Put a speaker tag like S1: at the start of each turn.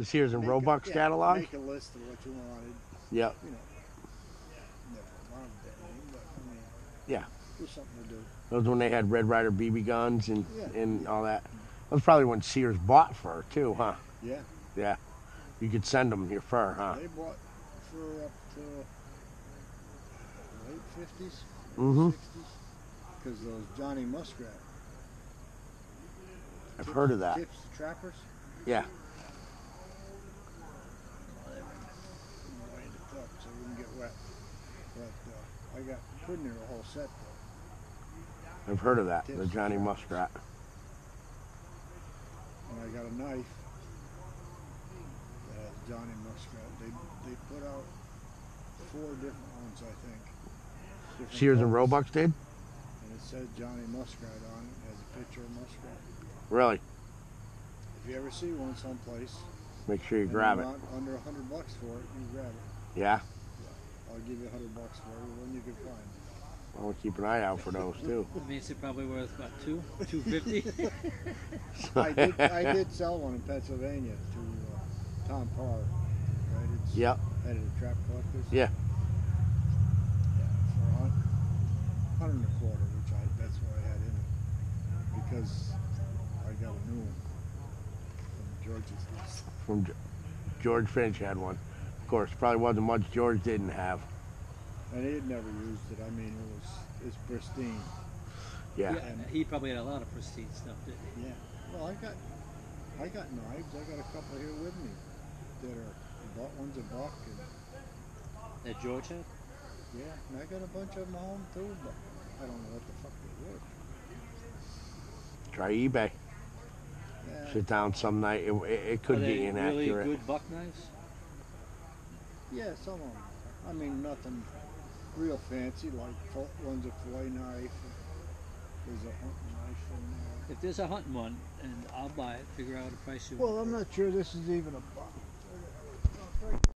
S1: The Sears and
S2: Make a-
S1: Roebuck's
S2: yeah,
S1: catalog.
S2: Make a list of what you wanted.
S1: Yep.
S2: You know, never wanted that, but I mean,
S1: Yeah.
S2: do something to do.
S1: That was when they had Red Ryder BB guns and
S2: Yeah.
S1: and all that. That was probably when Sears bought fur too, huh?
S2: Yeah.
S1: Yeah. You could send them your fur, huh?
S2: They bought fur up to late fifties,
S1: Mhm.
S2: sixties, because those Johnny Muskrat.
S1: I've heard of that.
S2: Tips, the trappers.
S1: Yeah.
S2: Well, they were way in the cup, so it wouldn't get wet. But uh, I got pretty near the whole set though.
S1: I've heard of that. The Johnny. Muskrat.
S2: And I got a knife that has Johnny Muskrat. They they put out four different ones, I think. Different
S1: Sears and
S2: colors.
S1: Roebuck's did?
S2: And it said Johnny Muskrat on it. Has a picture of Muskrat.
S1: Really?
S2: If you ever see one someplace,
S1: Make sure you grab it.
S2: under a hundred bucks for it, you grab it.
S1: Yeah.
S2: I'll give you a hundred bucks for it when you can find.
S1: I'll keep an eye out for those too.
S3: I mean, it's probably worth about two, two fifty.
S2: I did I did sell one in Pennsylvania to uh, Tom Parr. Right? It's
S1: Yep.
S2: Head of the trap collectors.
S1: Yeah.
S2: Yeah, for a hun- hundred and a quarter, which I that's what I had in it because I got a new one from George's house.
S1: From Ge- George Finch had one. Of course, probably wasn't much George didn't have.
S2: And he had never used it. I mean, it was it's pristine.
S1: Yeah.
S3: Yeah, he probably had a lot of pristine stuff. Didn't he?
S2: Yeah. Well, I got I got knives. I got a couple here with me that are bought one's a buck and
S3: That George had.
S2: yeah, and I got a bunch of them at home too, but I don't know what the fuck they were.
S1: Try eBay.
S2: Yeah,
S1: Sit down some night. It, it, it could
S3: Are they
S1: be
S3: really
S1: inaccurate.
S3: good buck knives?
S2: Yeah, some of them. I mean, nothing real fancy like one's a fillet knife. There's a hunting knife in there.
S3: If there's a hunting one, and I'll buy it, figure out a price you.
S2: Well, I'm not sure this is even a buck.